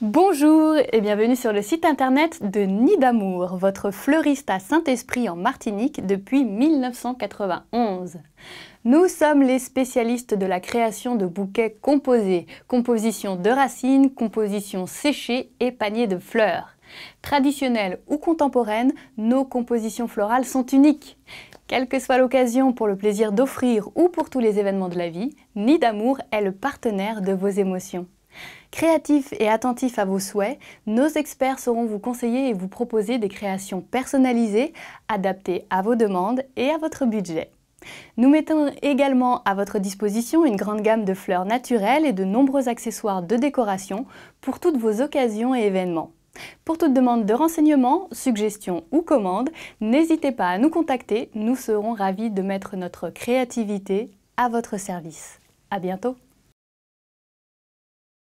Bonjour et bienvenue sur le site internet de Nid d'amour, votre fleuriste à Saint-Esprit en Martinique depuis 1991. Nous sommes les spécialistes de la création de bouquets composés, composition de racines, composition séchée et paniers de fleurs. Traditionnelles ou contemporaines, nos compositions florales sont uniques. Quelle que soit l'occasion pour le plaisir d'offrir ou pour tous les événements de la vie, Nid d'amour est le partenaire de vos émotions. Créatifs et attentifs à vos souhaits, nos experts sauront vous conseiller et vous proposer des créations personnalisées, adaptées à vos demandes et à votre budget. Nous mettons également à votre disposition une grande gamme de fleurs naturelles et de nombreux accessoires de décoration pour toutes vos occasions et événements. Pour toute demande de renseignements, suggestions ou commandes, n'hésitez pas à nous contacter, nous serons ravis de mettre notre créativité à votre service. À bientôt